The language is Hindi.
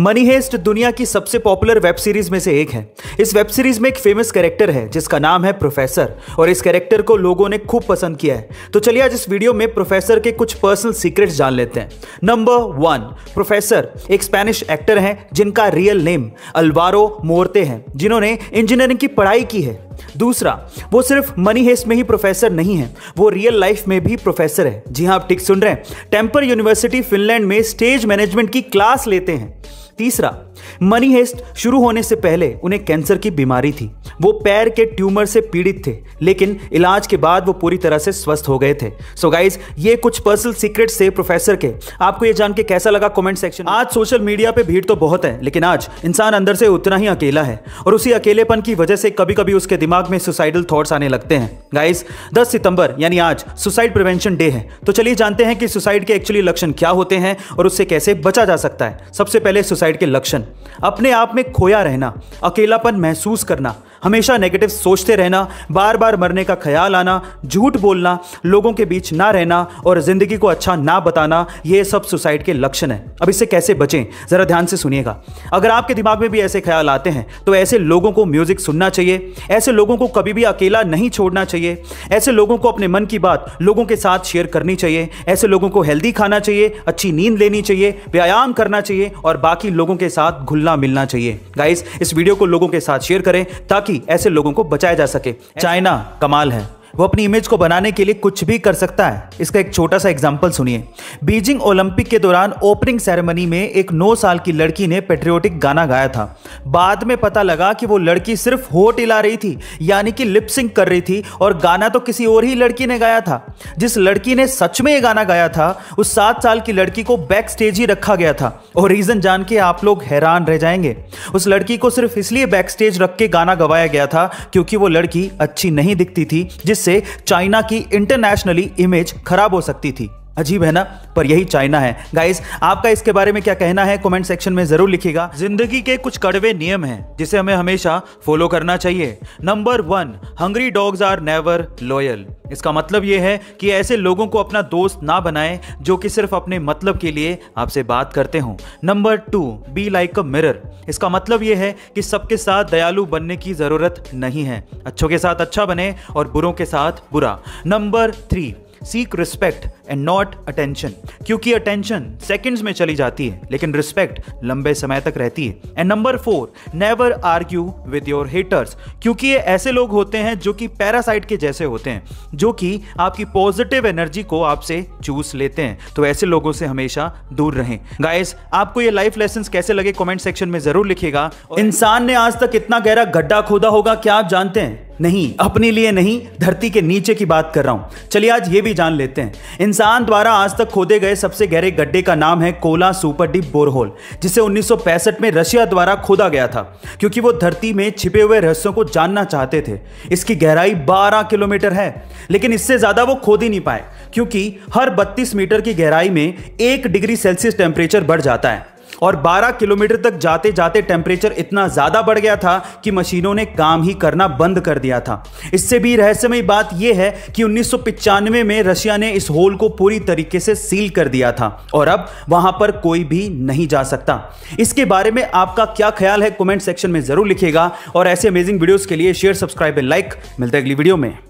मनी हेस्ट दुनिया की सबसे पॉपुलर वेब सीरीज़ में से एक है। इस वेब सीरीज़ में एक फ़ेमस कैरेक्टर है, जिसका नाम है प्रोफेसर, और इस कैरेक्टर को लोगों ने खूब पसंद किया है। तो चलिए आज इस वीडियो में प्रोफेसर के कुछ पर्सनल सीक्रेट्स जान लेते हैं। नंबर वन, प्रोफेसर, एक स्पेनिश एक्टर हैं, जिनका रियल नेम अल्वारो मोरते हैं, जिन्होंने इंजीनियरिंग की पढ़ाई की है। दूसरा, वो सिर्फ़ मनी हेस्ट में ही प्रोफेसर नहीं है, वो रियल लाइफ में भी प्रोफेसर है। जी हाँ आप ठीक सुन रहे हैं। टेम्पर यूनिवर्सिटी फिनलैंड में स्टेज मैनेजमेंट की क्लास लेते हैं। तीसरा मनी हेस्ट शुरू होने से पहले उन्हें कैंसर की बीमारी थी। वो पैर के ट्यूमर से पीड़ित थे, लेकिन इलाज के बाद वो पूरी तरह से स्वस्थ हो गए थे। सो so गाइज़ ये कुछ पर्सनल सीक्रेट से प्रोफेसर के। आपको ये जान के कैसा लगा कमेंट सेक्शन आज सोशल मीडिया पे भीड़ तो बहुत है, लेकिन आज इंसान अंदर से उतना ही अकेला है और उसी अकेलेपन की वजह से कभी कभी उसके दिमाग में सुसाइडल थॉट्स आने लगते हैं। गाइज़ दस सितंबर, यानी आज सुसाइड प्रिवेंशन डे है। तो चलिए जानते हैं कि सुसाइड के एक्चुअली लक्षण क्या होते हैं और उससे कैसे बचा जा सकता है। सबसे पहले सुसाइड के लक्षण। अपने आप में खोया रहना अकेलापन महसूस करना हमेशा नेगेटिव सोचते रहना बार बार मरने का ख्याल आना, झूठ बोलना, लोगों के बीच ना रहना और ज़िंदगी को अच्छा ना बताना, ये सब सुसाइड के लक्षण है। अब इससे कैसे बचें? ज़रा ध्यान से सुनिएगा। अगर आपके दिमाग में भी ऐसे ख्याल आते हैं तो ऐसे लोगों को म्यूज़िक सुनना चाहिए, ऐसे लोगों को कभी भी अकेला नहीं छोड़ना चाहिए, ऐसे लोगों को अपने मन की बात लोगों के साथ शेयर करनी चाहिए, ऐसे लोगों को हेल्दी खाना चाहिए, अच्छी नींद लेनी चाहिए, व्यायाम करना चाहिए और बाकी लोगों के साथ घुलना मिलना चाहिए। गाइस इस वीडियो को लोगों के साथ शेयर करें ताकि ताकि ऐसे लोगों को बचाया जा सके। चाइना कमाल है। वो अपनी इमेज को बनाने के लिए कुछ भी कर सकता है। इसका एक छोटा सा एग्ज़ाम्पल सुनिए। बीजिंग ओलंपिक के दौरान ओपनिंग सेरेमनी में एक नौ साल की लड़की ने पेट्रियोटिक गाना गाया था। बाद में पता लगा कि वो लड़की सिर्फ़ होट हिला रही थी, यानी कि लिपसिंग कर रही थी, और गाना तो किसी और ही लड़की ने गाया था। जिस लड़की ने सच में ये गाना गाया था, उस सात साल की लड़की को बैक स्टेज ही रखा गया था। और रीजन जान के आप लोग हैरान रह जाएँगे। उस लड़की को सिर्फ़ इसलिए बैक स्टेज रख के गाना गवाया गया था, क्योंकि वो लड़की अच्छी नहीं दिखती थी जिससे चाइना की इंटरनेशनली इमेज खराब हो सकती थी। अजीब है ना, पर यही चाइना है। गाइस आपका इसके बारे में क्या कहना है? कमेंट सेक्शन में ज़रूर लिखिएगा। ज़िंदगी के कुछ कड़वे नियम हैं, जिसे हमें हमेशा फॉलो करना चाहिए। Number one hungry dogs are never loyal इसका मतलब यह है कि ऐसे लोगों को अपना दोस्त ना बनाएँ, जो कि सिर्फ़ अपने मतलब के लिए आपसे बात करते हो। Number two be like a mirror इसका मतलब यह है कि सबके साथ दयालु बनने की ज़रूरत नहीं है। अच्छों के साथ अच्छा बने और बुरों के साथ बुरा। Number three seek respect and not attention क्योंकि अटेंशन सेकंड्स में चली जाती है लेकिन रिस्पेक्ट लंबे समय तक रहती है। And number four never argue with your haters क्योंकि ये ऐसे लोग होते हैं जो कि पैरासाइट के जैसे होते हैं जो कि आपकी पॉजिटिव एनर्जी को आपसे चूस लेते हैं। तो ऐसे लोगों से हमेशा दूर रहें। गाइस आपको ये लाइफ लेसन कैसे लगे? कॉमेंट सेक्शन में ज़रूर लिखिएगा। इंसान ने आज तक इतना गहरा गड्ढा खोदा होगा क्या आप जानते हैं? नहीं, अपने लिए नहीं, धरती के नीचे की बात कर रहा हूँ। चलिए आज ये भी जान लेते हैं। इंसान द्वारा आज तक खोदे गए सबसे गहरे गड्ढे का नाम है कोला सुपर डीप बोरहोल, जिसे 1965 में रशिया द्वारा खोदा गया था, क्योंकि वो धरती में छिपे हुए रहस्यों को जानना चाहते थे। इसकी गहराई 12 किलोमीटर है, लेकिन इससे ज़्यादा वो खोद ही नहीं पाए, क्योंकि हर 32 मीटर की गहराई में एक डिग्री सेल्सियस टेम्परेचर बढ़ जाता है। और 12 किलोमीटर तक जाते जाते टेम्परेचर इतना ज़्यादा बढ़ गया था कि मशीनों ने काम ही करना बंद कर दिया था। इससे भी रहस्यमय बात यह है कि उन्नीस में रशिया ने इस होल को पूरी तरीके से सील कर दिया था और अब वहाँ पर कोई भी नहीं जा सकता। इसके बारे में आपका क्या ख्याल है कमेंट सेक्शन में ज़रूर लिखेगा और ऐसे अमेजिंग वीडियोस के लिए शेयर सब्सक्राइब एंड लाइक मिलते अगली वीडियो में।